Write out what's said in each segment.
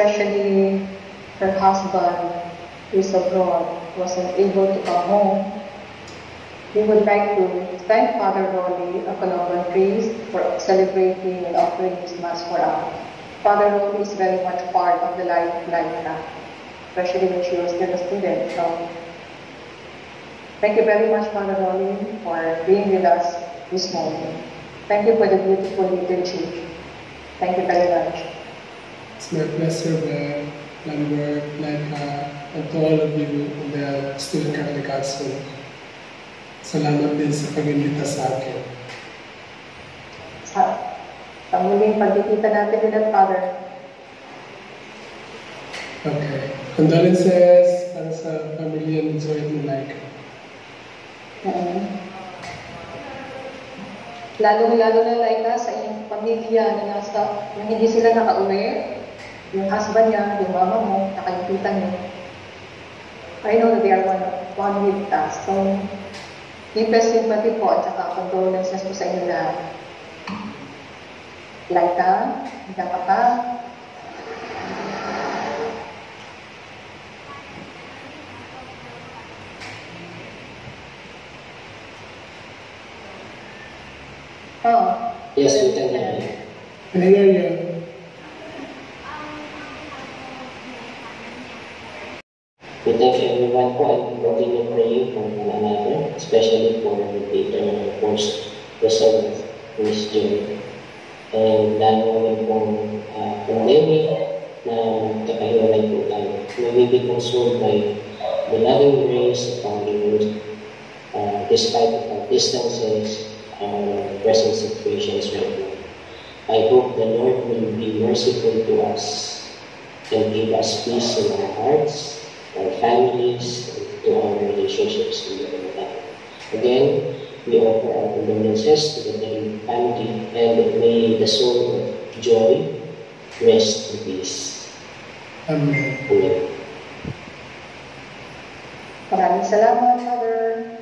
especially her husband who is abroad, wasn't able to come home. We would like to thank Father Rolly, a Colombian priest, for celebrating and offering his Mass for us. Father Rolly is very much part of the life of Laika, especially when she was still a student. So, thank you very much, Father Rolly, for being with us this morning. Thank you for the beautiful liturgy. Thank you very much. It's my pleasure, Brad, Lambert, Laika, and to all of you in the Student Catholic Council. Salamat din sa pag-imbita sa akin. Sa, sa muling pagkikita natin ulit, Father, Okay. Condolences para sa pamilya ni Joy at ni Laika. Mm. Lalo-lalo na Laika sa iyong pamilya na nasa, yung hindi sila nakauwi, yung husband niya, yung mama mo, nakalimutan niyo. I know that they are one, one with us. So, deepest sympathy po at saka condolences po sa inyo lahat. Laika, handa ka pa? Oh, Yes, we can hear you. Can I hear you? Eternal post preserved who is Joy. And lalo namin pong uh, pandemic na kakahiwalay po tayo. We be consoled by the loving grace of our Lord uh, despite of our distances, our present situations right now. I hope the Lord will be merciful to us and give us peace in our hearts, our families, and to our relationships in the world. Again, we offer our condolences to the David family and may the soul of joy rest in peace. Amen. Amen. maraming salamat, Father.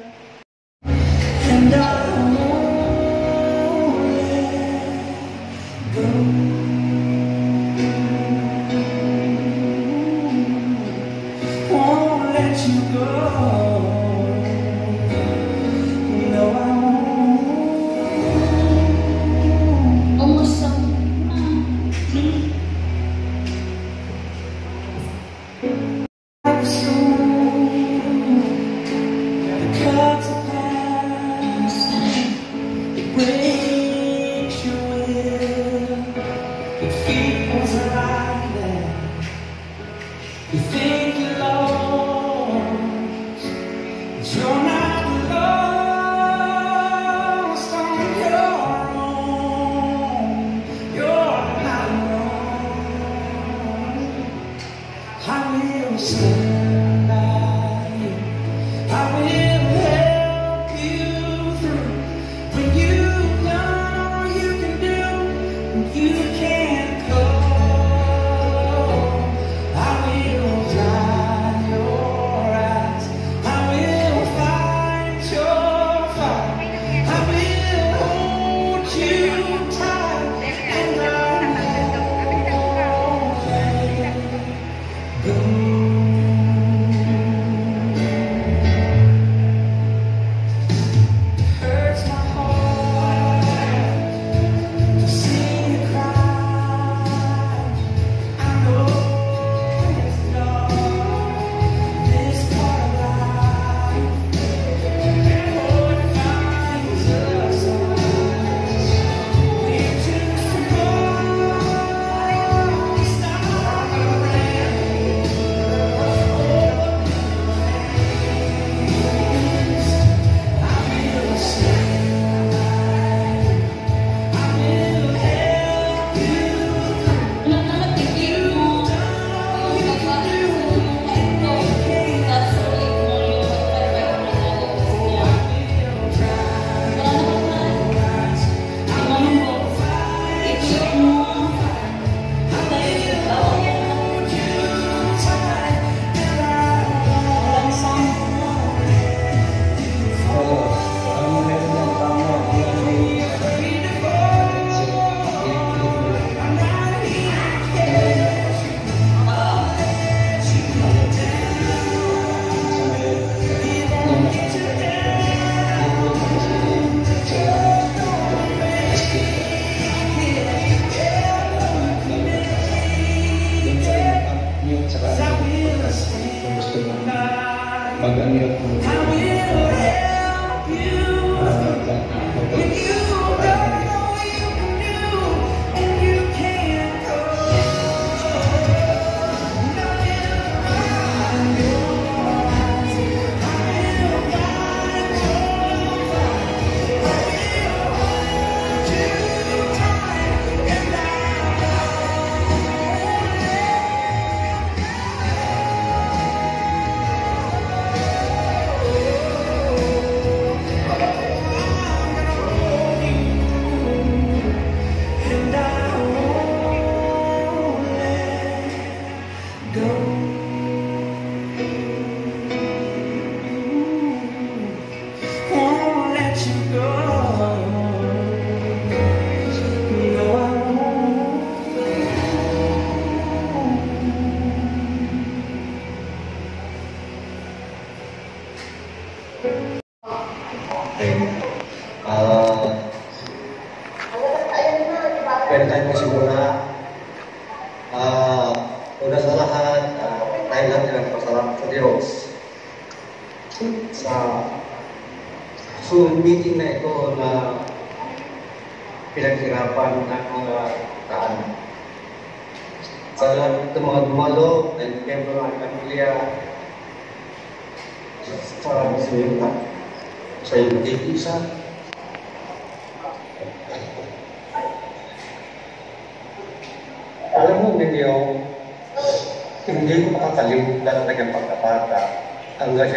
I will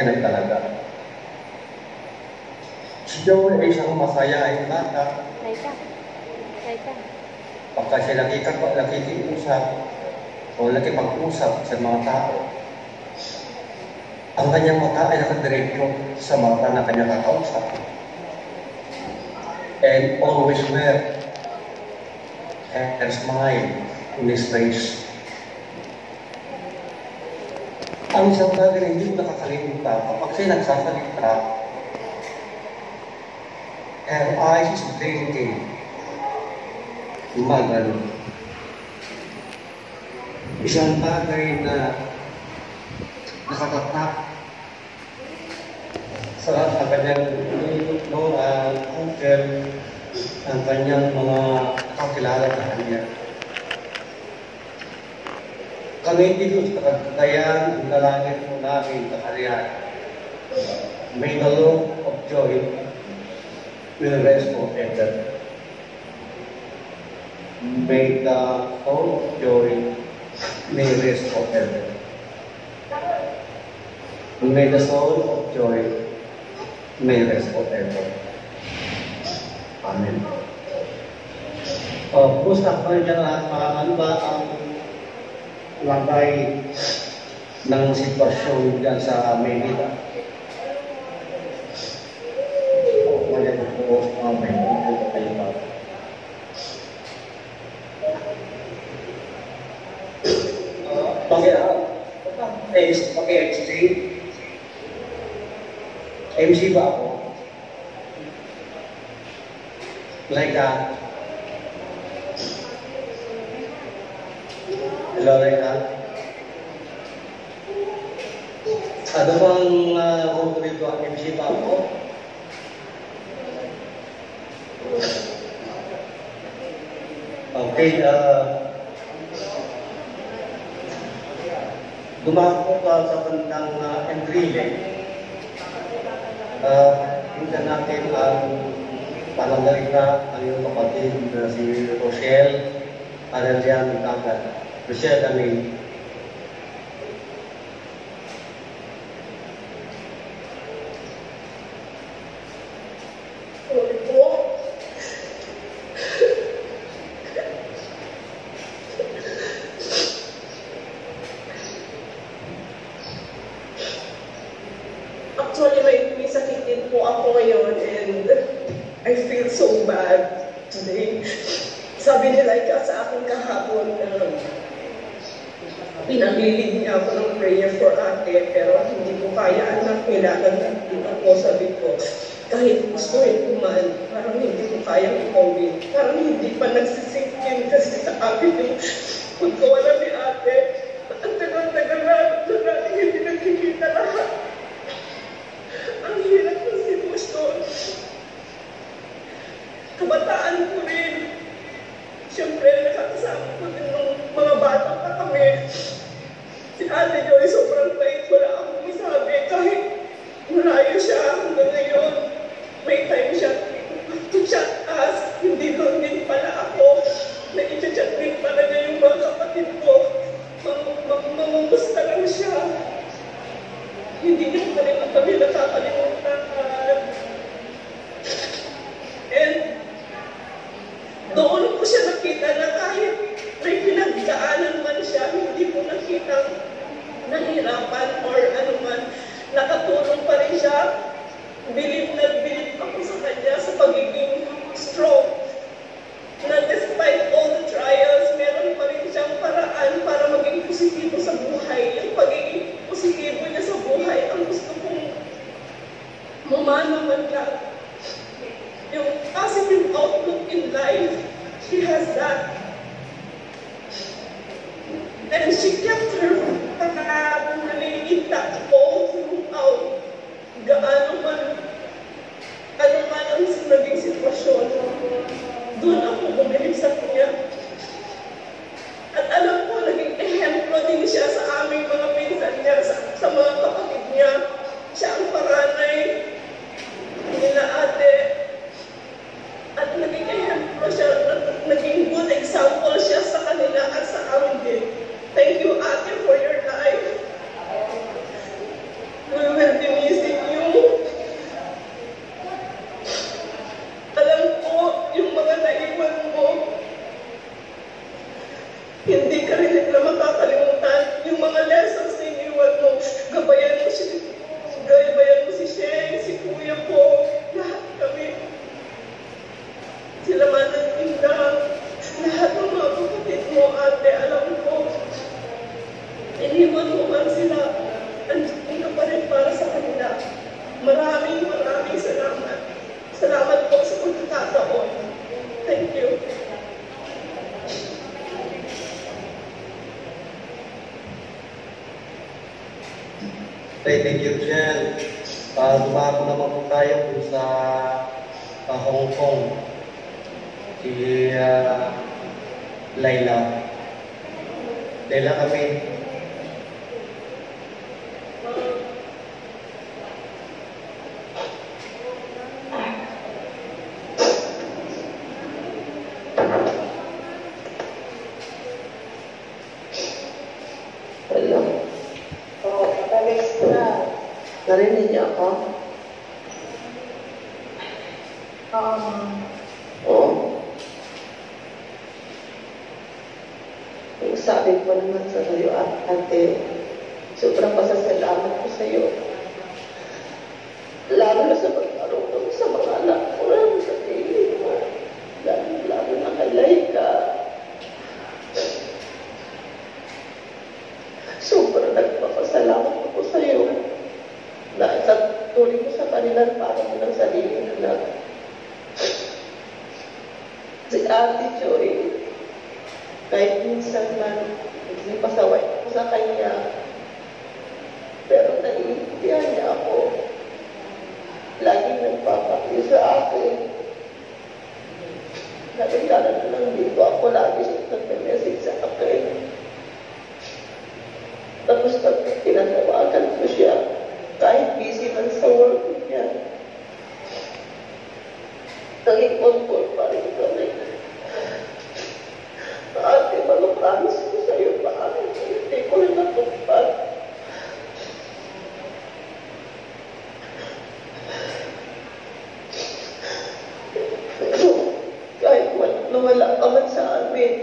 hanggang siya nagtalaga. Si Joey ay isang masayahin bata Laika. Laika. pagka siya nakikita, nakikiusap o nakipag-usap sa mga tao, ang kanyang mata ay nakadiretso sa mata ng kanyang kakausap. And always wear her smile in his face. Ang isang bagay na hindi ko nakakalimutan, kapag siya nagsasalita, her eyes is blinking. Gumagano. Isang bagay na nakatatak sa sa kanyang no, uh, uncle, ang kanyang mga kakilala sa kanya. Kami ko sa kagagayan, ang dalangin po namin sa kanya. May the Lord of joy will rest forever. May the soul of joy may rest forever. May the soul of joy may rest forever. Amen. Uh, kumusta pa rin dyan lahat mga ano ba ang lagay ng sitwasyon dyan sa Maynila? Wala po po mga may po kayo ba? Uh, Pag-iarap, pag-i-explain MC ba ako? That. Ano bang uh, role dito ang MC ako? Okay, uh, dumako ka sa bandang uh, Enrile. Uh, tingnan natin ang iyong kapatid si Rochelle Arelian Tagal. Kasi alam yung the Okay, thank you, Jen. Uh, ah, Dumako naman po tayo po sa uh, Hong Kong. Si uh, Laila. Laila kami. وملأ أمد سعال بين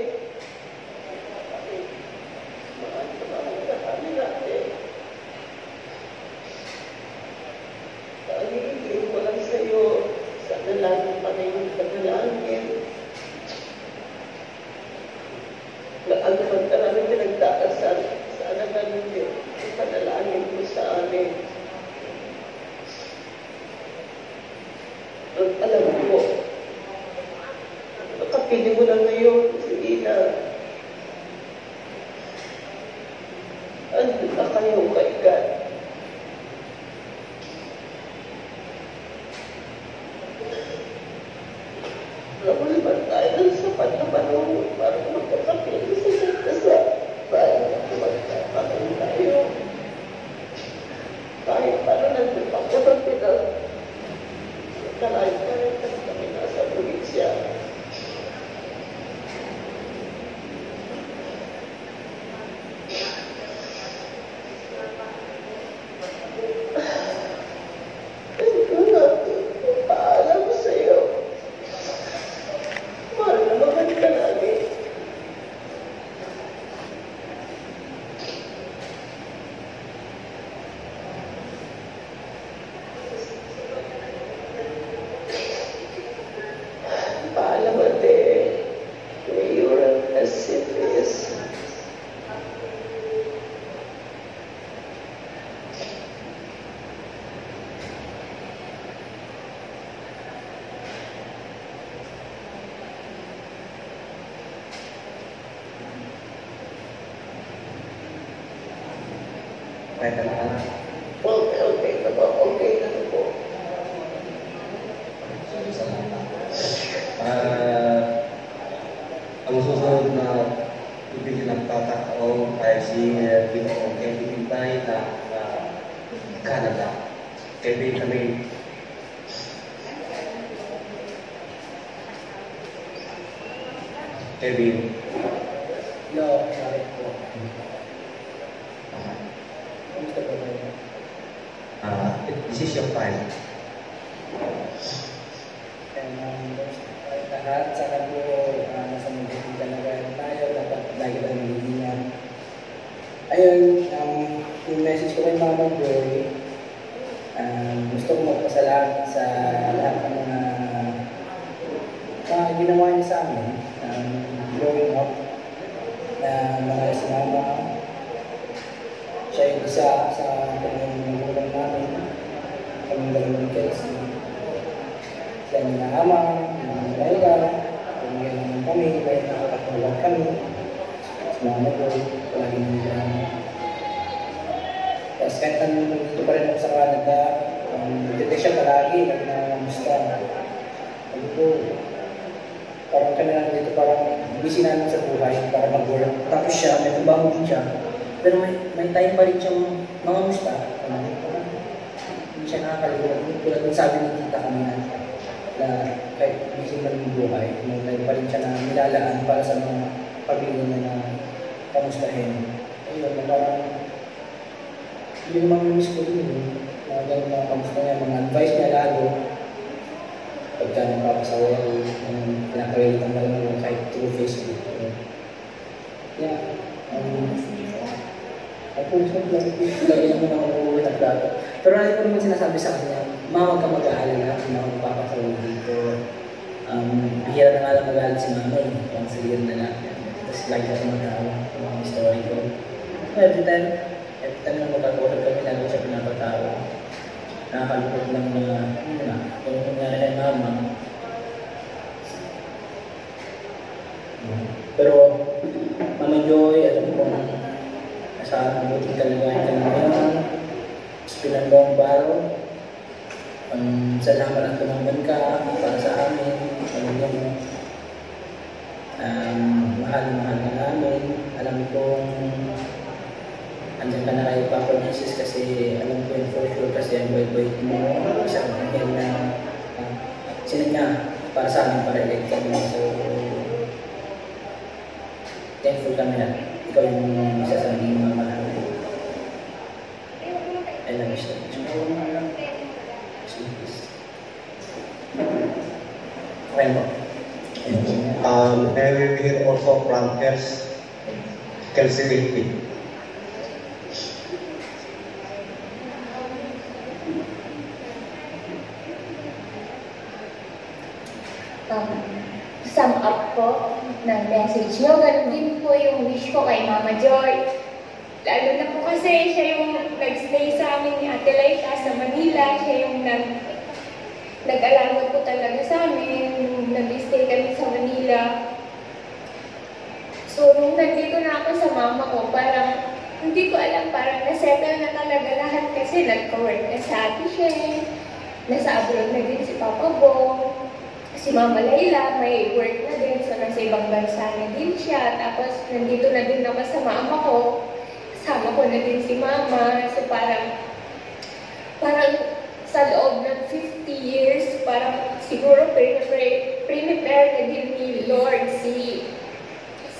Okay ka na. Okay, okay na po. Okay na po. Ah, ang susunod na ibigin ng pagkakataon ay si uh, Ginoong Kevin Bay na uh, Canada. Kevin kami Kevin. Yeah. Um, ako ko lang, lagi naman ako uuwi ng plato. Pero lagi ko naman sinasabi sa kanya, ma, huwag ka mag-aalala, hindi na ako magpapasawa dito. Um, bihira na nga lang mag-aalala si mama eh, pang sa year na lang. Tapos lagi ako mag-aawa sa mga story ko. Every time, every time na magkakausap kami, lagi siya pinapatawa. Nakakalungkot lang na, yun na, kung nangyari kay mama. Pero, Joy, alam ko, nasa mabuting kalagayan ka na ngayon. Pinandong baro. Um, salamat at tumanggan ka para sa amin. Alam mo, um, mahal-mahal ka namin. Alam ko, andyan ka na kay Papa Jesus kasi alam ko yun for sure kasi ang bait-bait mo. Isang angel na uh, sinadya para sa amin para elect kami. So, thankful kami na ikaw yung naging mga mahal. I love you so much. Okay po. Um, we will hear also from Kels, Kelsey Wilkie. um, sum up po ng message nyo. Ganun din po yung wish ko kay Mama Joy. Lalo na po kasi siya yung nag-stay sa amin ni Ate Laita sa Manila. Siya yung nag nag-alaga po talaga sa amin. Nag-stay kami sa Manila. So, nung nandito na ako sa mama ko, parang hindi ko alam, parang nasettle na talaga lahat kasi nagka-work na sa ate siya. Nasa abroad na din si Papa Bong. Si Mama Layla, may work na din, so nasa ibang bansa na din siya. Tapos, nandito na din ako sa mama ko. Kasama ko na din si Mama. So, parang, parang sa loob ng 50 years, parang siguro pre-prepare pre na din ni Lord si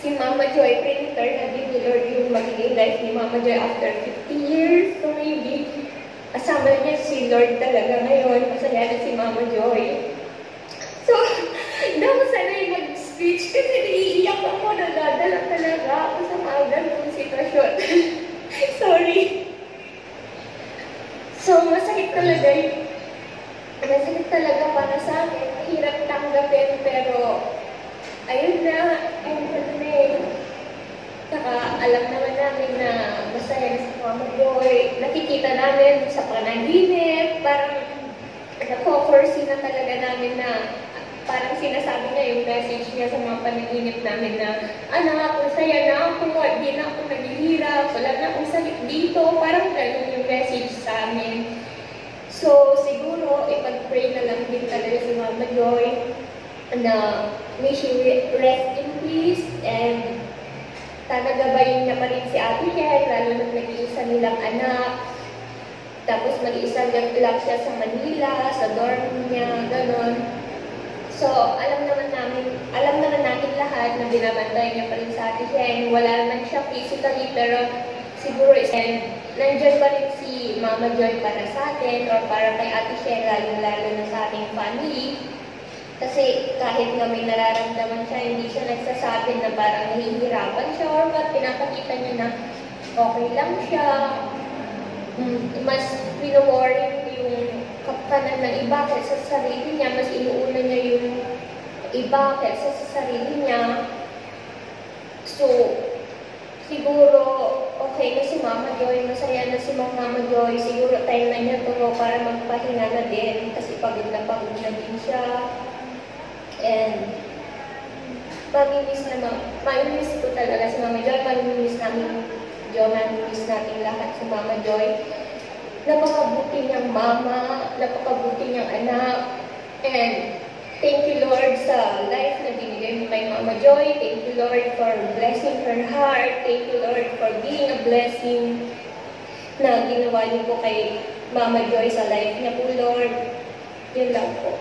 si Mama Joy, pre-prepare na din ni Lord yung magiging life ni Mama Joy after 50 years. So, maybe, kasama niya si Lord talaga ngayon. Masaya na si Mama Joy. So, dapat sana yung mag-speech kasi naiiyak ako, nadadala talaga ako sa mga ganung sitwasyon. Sorry. So, masakit talaga yun. Masakit talaga para sa akin. Mahirap tanggapin, pero ayun na, ayun na na eh. Saka alam naman namin na masaya na si Mama Joy. Nakikita namin sa panaginip, parang nako-foresee na talaga namin na parang sinasabi niya yung message niya sa mga panaginip namin na, anak, masaya na ako, di na ako naghihirap, wala na akong sakit dito. Parang ganun yung message sa amin. So, siguro, ipag-pray na lang din talaga si Mama Joy na may she rest in peace and tagagabayin niya pa rin si Ate Hel, lalo na nag-iisa nilang anak. Tapos mag-iisa lang siya sa Manila, sa dorm niya, gano'n. So, alam naman namin, alam naman natin lahat na binabantay niya pa rin sa Ate Hel. Wala naman siya physically, pero siguro is and nandiyan pa rin si Mama Joy para sa atin or para kay Ate Hel, lalo-lalo na sa ating family. Kasi kahit nga may nararamdaman siya, hindi siya nagsasabi na parang nahihirapan siya or ba't pinapakita niya na okay lang siya. Mm, mas pino-worry yung kapkanan ng iba kaysa sa sarili niya, mas inuuna niya yung iba kaysa sa sarili niya. So, siguro okay na si Mama Joy, masaya na si Mama Joy, siguro time na niya to para magpahinga na din kasi pagod na pagod na din siya. And mamimiss na ma mamimiss ko talaga si Mama Joy, mamimiss namin Joy, mamimiss natin lahat si Mama Joy. Napakabuti niyang mama, napakabuti niyang anak, and thank you Lord sa life na binigay mo kay Mama Joy. Thank you Lord for blessing her heart. Thank you Lord for being a blessing na ginawa niyo po kay Mama Joy sa life niya po Lord. Yun lang po.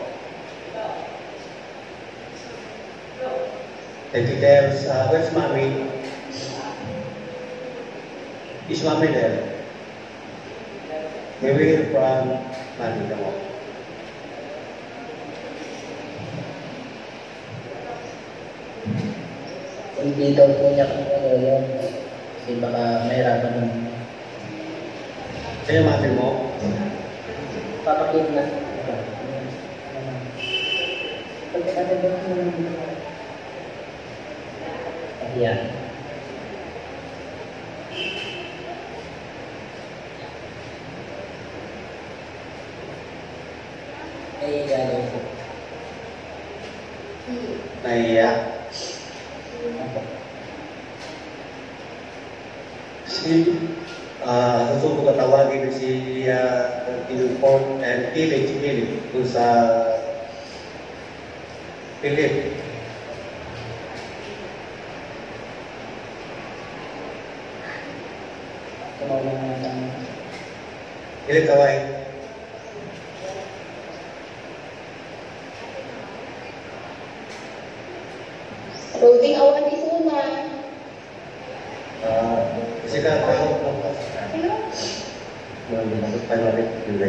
Thank you, Devs. Uh, where's mommy? Is mommy there? May we hear from on. Hindi daw po niya kung ano yun. Kasi baka mahirapan ng Sa'yo, mami mo? papakit na. Ayan. Ay, gano'n po. Nahiya. Si, ah, uh, gusto ko tawagin si uh, Ilpon and Philip, si Philip, dun sa Philip. Loading awan di suna. Ah, kasi ka, tayo ko. Nandun pa na rin, yung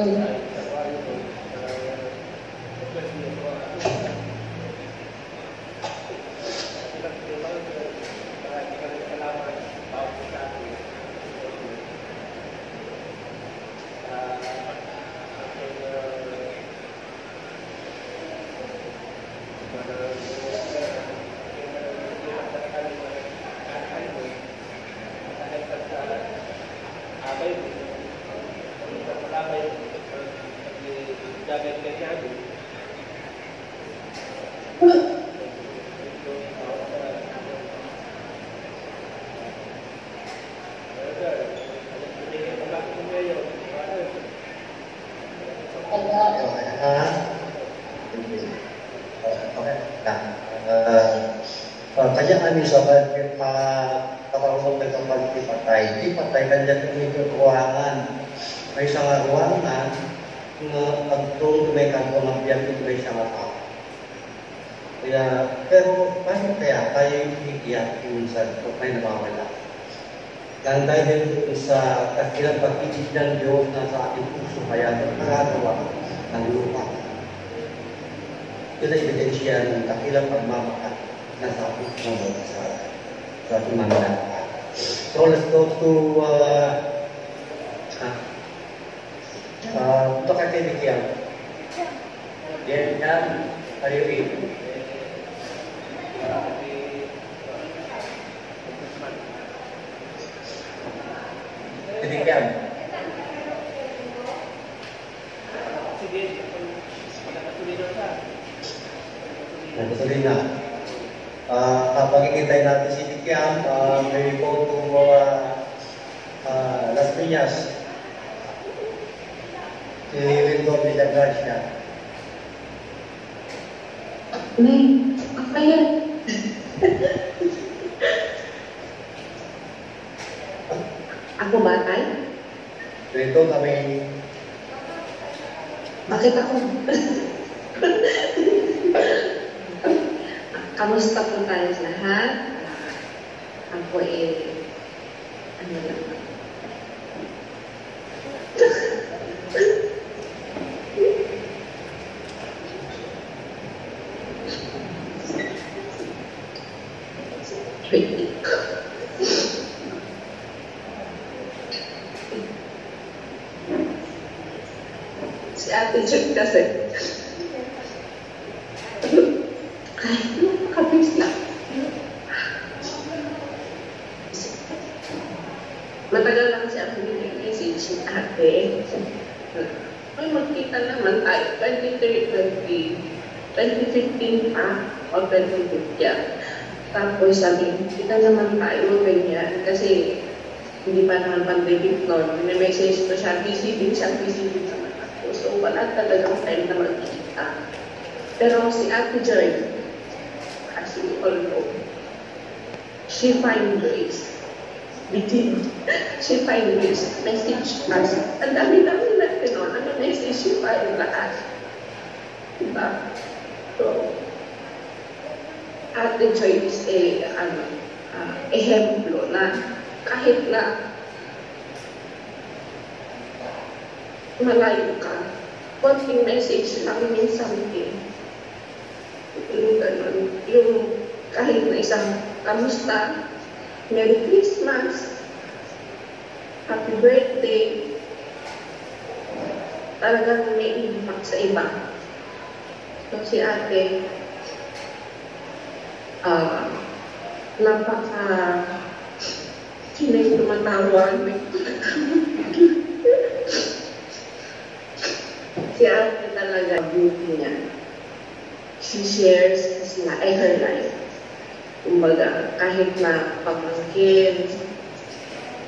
Obrigado. Kibigyan. Natuloy na. Uh, kapag ikitay natin si Tikiam, uh, may go to uh, uh, Las Piñas. Si Lindor Villagracia. Nay, apa yan? Ako ba, Tay? Dito kami, Bakit ako? Kamusta po tayo sa lahat? Ako eh, ano lang. Si Ate Ate Joy, as you all know, she find ways. Within, she find ways. Message us. Ang dami-dami natin noon. Ano message she find lahat. Diba? So, Ate Joy is a, ano, uh, na kahit na malayo ka, konting message lang means something. Yung ganun, yung kahit na isang kamusta, Merry Christmas, Happy Birthday, talagang may impact sa iba. So si ate, ah, napaka sino yung tumatawag? si ate talaga beauty niya. She shares his life, eh, her life. Kumbaga, kahit na pamangkin,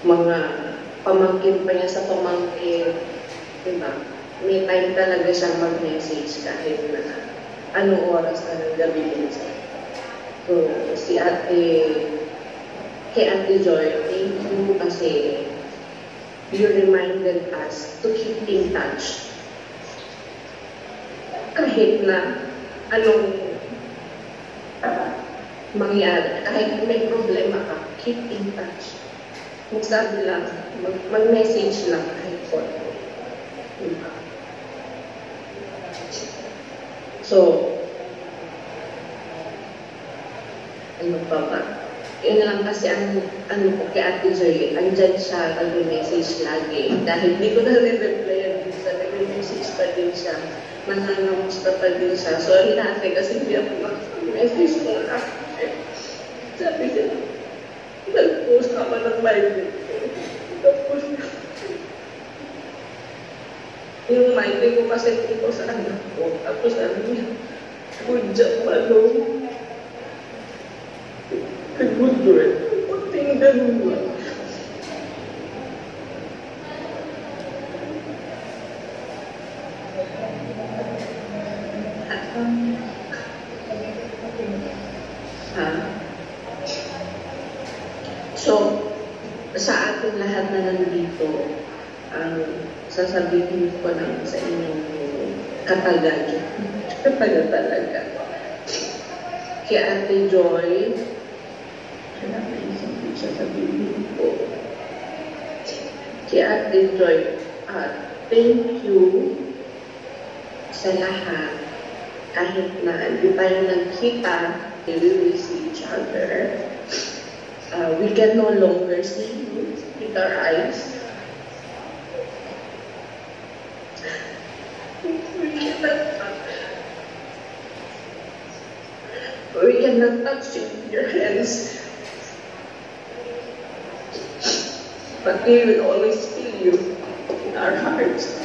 mga pamangkin pa niya sa pamangkin, diba? May time talaga siyang mag-message kahit na anong oras na ng gabi minsan. So, si ate, kay Ate Joy, thank you kasi you reminded us to keep in touch. Kahit na anong uh, mangyari, kahit may problema ka, keep in touch. Magsabi lang, mag- mag-message lang kahit po. Diba? So, ano pa ba? Yun lang kasi ang ano ko kay Ate Joy, andyan siya, nag-message lagi. Dahil hindi ko na din sa nag-message pa din siya. Nangangamusta pa din siya. Sorry ate kasi hindi ako mag-message ko na. Sabi niya, nag-post ako ng Bible. Tapos, yung Bible ko kasi ko sa anak ko. Tapos sabi niya, good job, Malong. Ate Joy, ah, thank you sa lahat. Kahit na hindi tayo nagkita, we see each other. Uh, we can no longer see you with our eyes. We cannot touch. We cannot touch you with your hands. But we will always you in our hearts.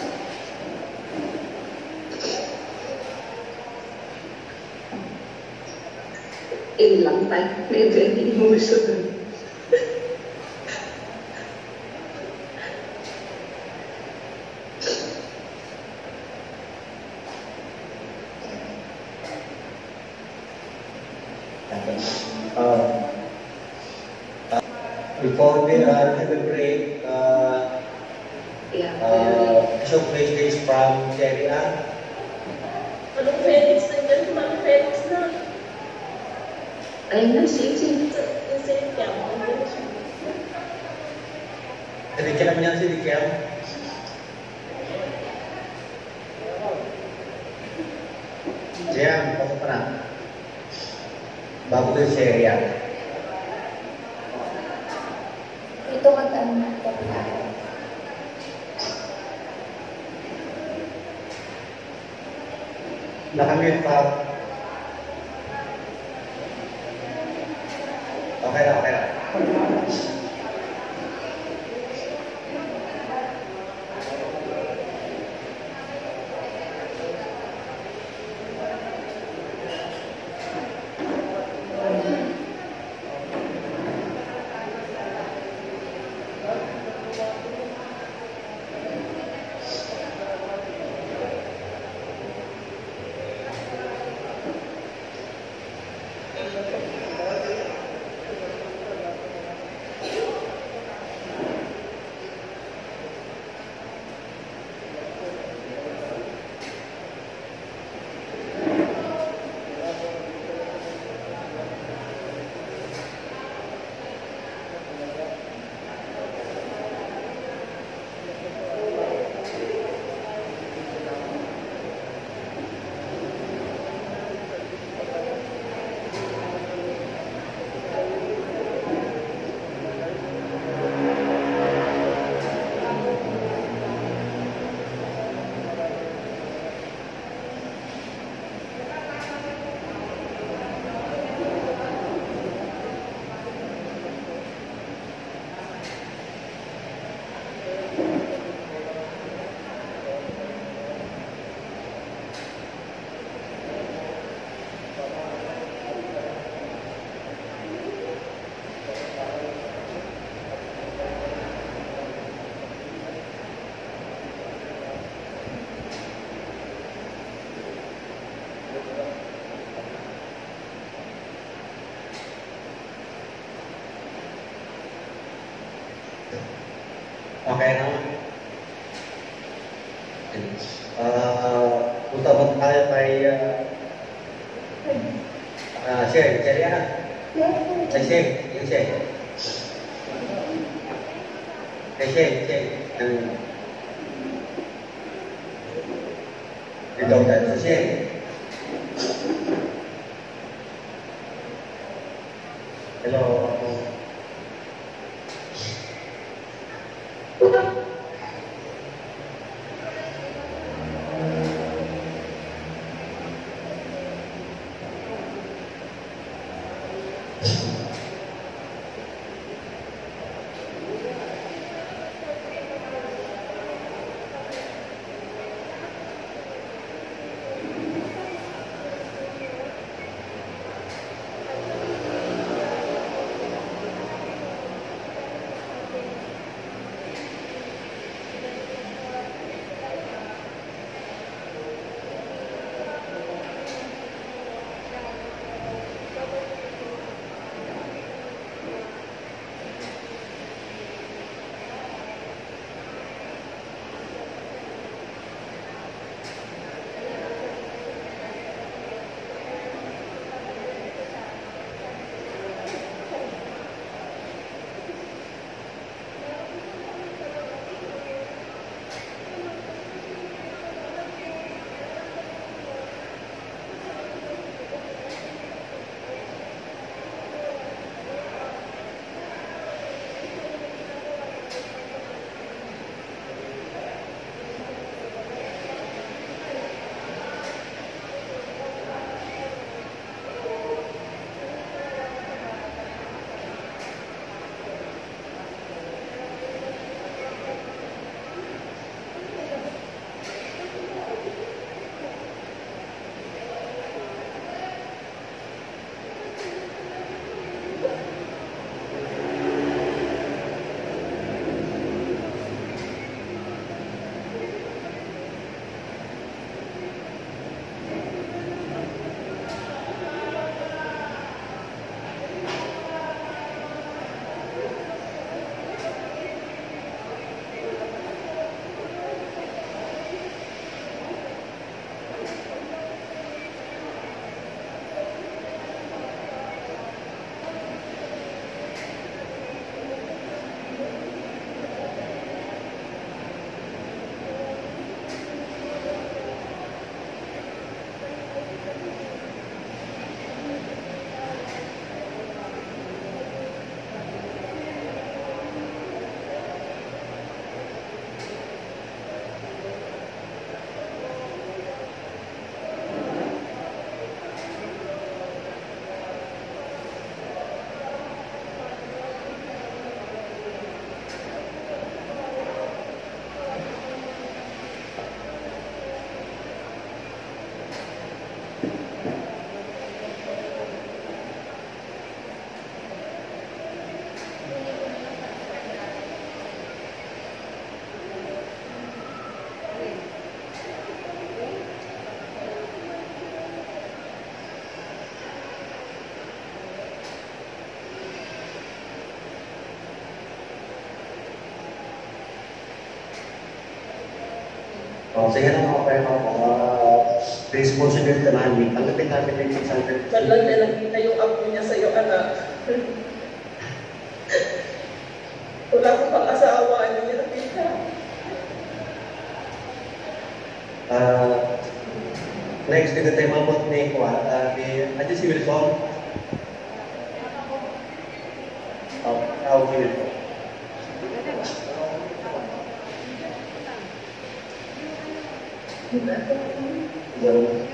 In lang tayo, may very emotional. Uh, uh, before we uh, celebrate, uh, Yeah. uh, so message from Cherry Ann. Anong Felix nandiyan? Anong Felix na? Ayun na, sige, Yung Cynthia, nandiyan siya. Tinigyan niya si Dikem. Jam, pasok ka na. Bago doon si Cherry Ann. Ito ka tanong tayo. Nakamute pa. Okay na, Oh, sige na mga kayo mga uh, responsibility na namin. Tanggapin namin na yung 600. Talag na nakita yung apo niya sa'yo, anak. Wala ko pang asawa, hindi niya nakita. Uh, next, dito tayo mabot ni Kuan. Uh, ni, nandiyan si Wilson. Oh, tawag si Wilson. Eh,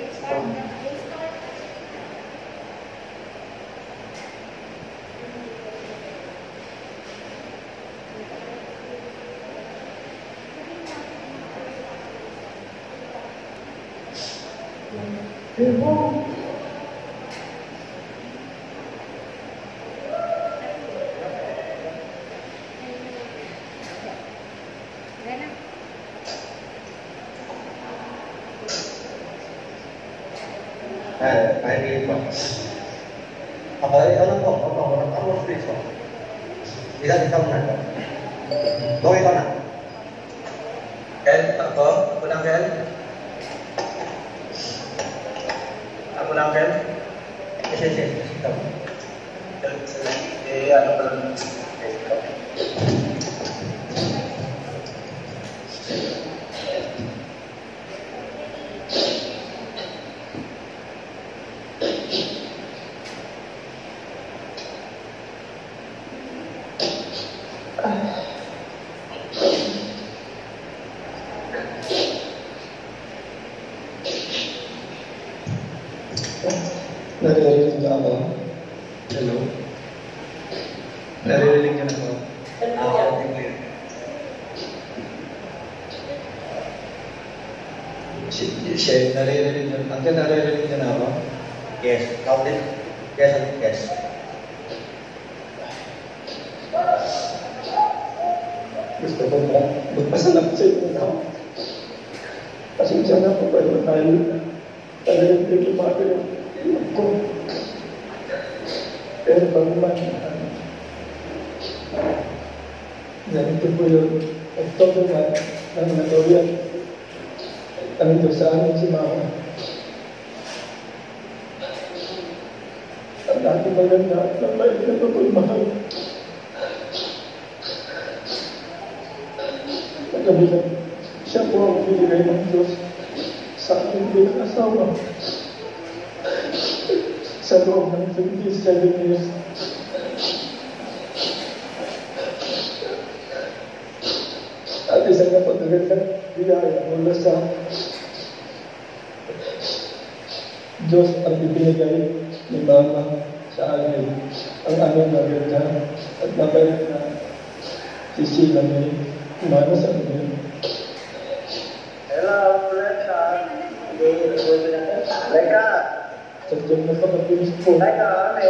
napakabilis po Reka, ame.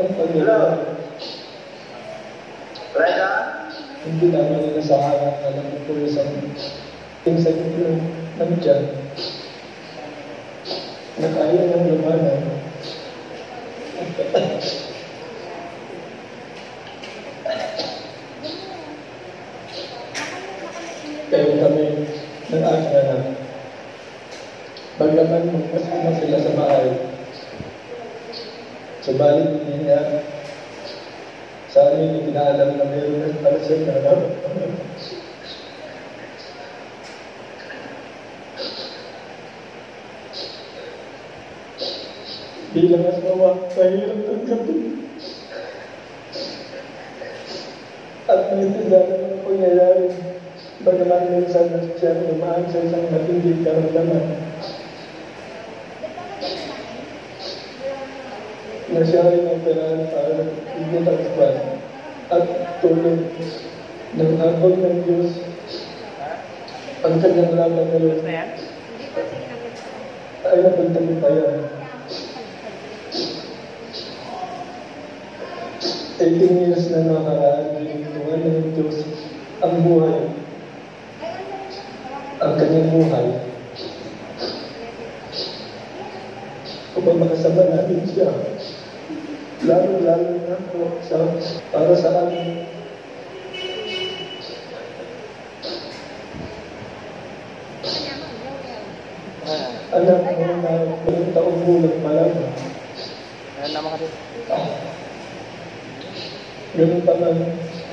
ang Panginoon. Reka. Hindi naman nila sa harap na lang po isang pinsan ko nandiyan na kaya ng lumanan. Kaya kami ng aking anak. Bagaman magkasama sila sa bahay, subalit hindi niya sa amin ipinaalam na meron na para sa nanap. Bilang asawa, mahirap tanggapin. At naintindihan ng pangyayari, bagaman minsan na siya lumaan sa isang matindi karamdaman. Na siya ay operahan para hindi takpan at tulong ng habang ng Diyos ang kanyang laban ngayon ay napagtagumpayan. 18 years na nakaraan, ginintuan ng Diyos ang buhay, ang kanyang buhay. Upang makasama natin siya, lalo-lalo na po sa, para sa amin. Anak mo na walang taong gulang pa lang. Ganun pa man,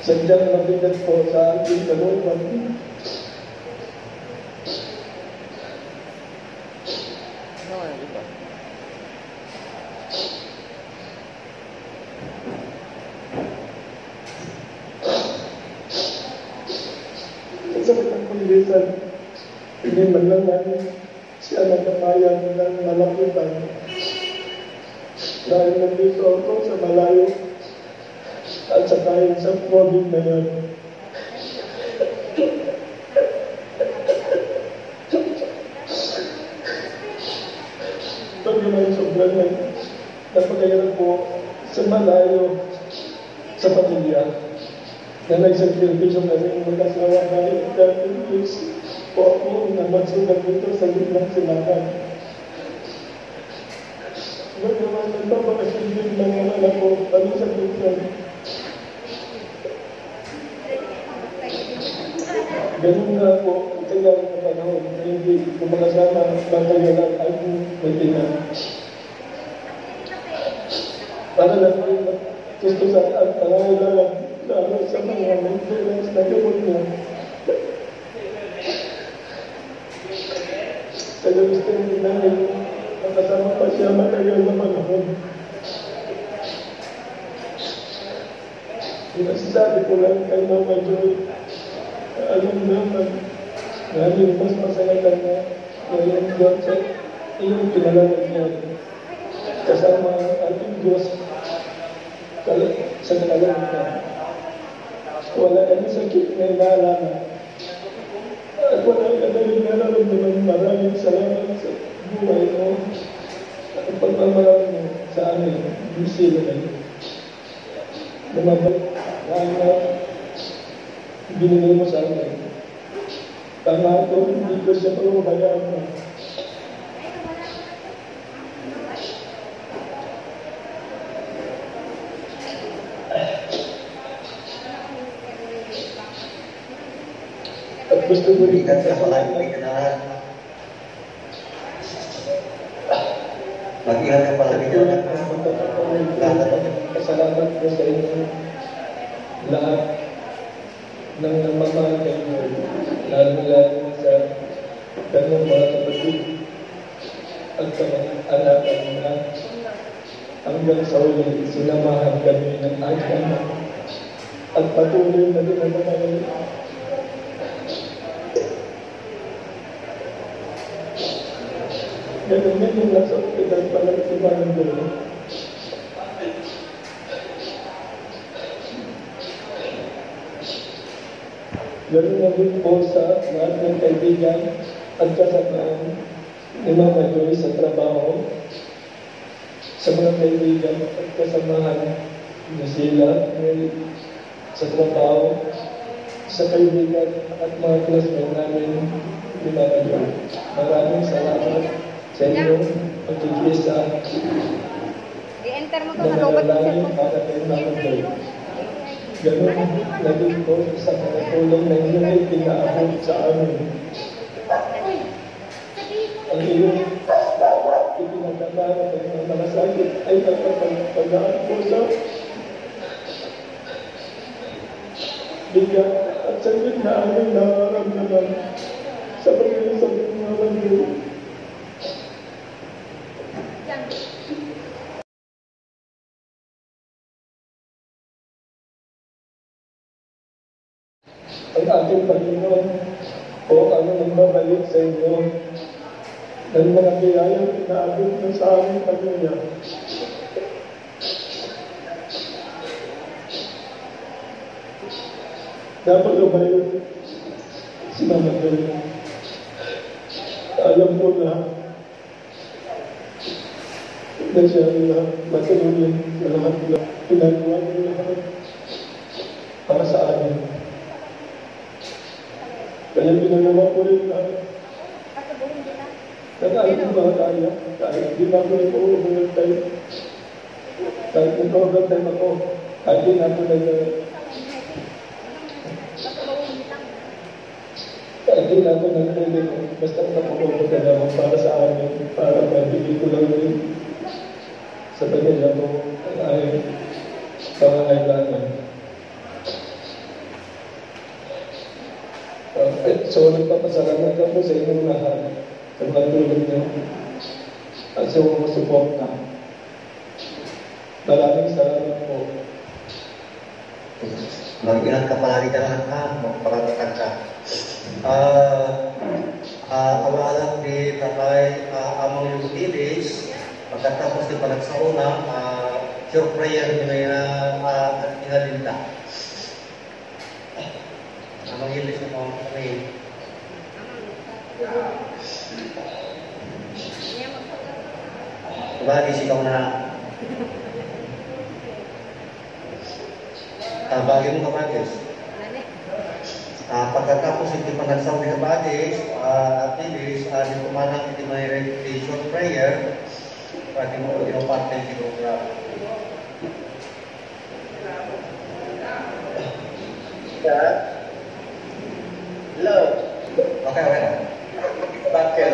sadyang mabigat po sa ating kalooban. Sa kundisan, hindi man lang namin siya nagkamayan ng malapitan. Dahil nandito ako sa malayo at sa kain sa COVID na yan. Pag naman sobrang nag napakahirap po sa malayo sa pamilya na nagsakripisyo kami mag-asawa dahil 13 years po ako na magsugat dito sa gitnang silangan. Bagaman nagpapakasilid ng mga anak ko, kami sa gitnang. Ganun nga po, ang lang na panahon na hindi kumakasama matagalan ang may ina. Para lang rin gusto sa at pangangailangan lalo sa mga maintenance na gamot niya. Kaya gusto rin namin makasama pa siya matagal na panahon. Sinasabi ko lang kay Mama Joy, alam naman, dahil mas masaya ka na ngayon doon sa iyong pinalaman niya. Kasama ang ating Diyos sa kalangitan. Wala kang sakit na inaalala. At wala ka na rin nararamdaman maraming salamat sa buhay mo. At ang pagmamahal mo sa amin, kayo. Lumabalik dahil na binigay mo sa akin. Tama ito, hindi ko siya parumayaan mo. Gusto ko rin Ikat ka palagi may ganahan. Mag-ingat ka palagi Ito dyan. ang Pasalamat ko sa inyo lahat ng namamahal kayo, lalo-lalo sa kanyang mga kapatid at sa mga anak at mga hanggang sa uli, sinamahan kami ng aking at patuloy na dinamamayan Ganun yan yung nasa ospital pala si Manang Gulo. Ganun na din po sa lahat ng kaibigan at kasamaan ni Mama Joy sa trabaho, sa mga kaibigan at kasamahan ni sila sa trabaho, sa kaibigan at mga classmate namin ni Mama Joy. Maraming salamat sa inyo pagkikisa I-enter mo to sa lobot ng nananalangin cellphone. Ganun na din po sa mga tulong na inyo ay pinaabot sa amin. Ang iyong ipinagdamana ng mga malasakit ay nakapagpagaan po sa bigyan at saglit na aming nararamdaman sa pag-iisang mga bagay. Ang ating Panginoon o ano nang babalik sa inyo ng mga biyayang inaabot na sa aming pamilya. Dapat yun? Si Mama Joy. Alam ko na na siya na matulungin sa lahat na pinagawa niya lahat para sa amin. Kaya ginagawa ko rin lahat. Nag-alam ko ba kaya? Kahit di na ako nag-overtime time. Kahit nag-overtime ako, kahit di na ako nag kahit di na ako nag basta nag-overtime ako para sa amin, para maibigay ko lang rin sa pamilya ko ang aming pangangailangan. Uh, so, nagpapasalamat ako sa inyong lahat sa mga tulong niyo at sa mga suporta. Maraming salamat po. Mag-ingat ka palagi dyan ha, magparatakan ka. Ah, ah, awalan di tatay ah, among yung village, pagkatapos di palag sa una, ah, your prayer ni may uh, uh, inalinda. Among village na mga kami. Bagay sigaw na Ah, bagay mo kabagis. Ah, pagkatapos hindi pa nagsabi kabagis, ah, at least, ah, di kumanang hindi may meditation prayer, pwede mo ko ginaparte yung program. Dad? Love? Okay, okay na. Bakit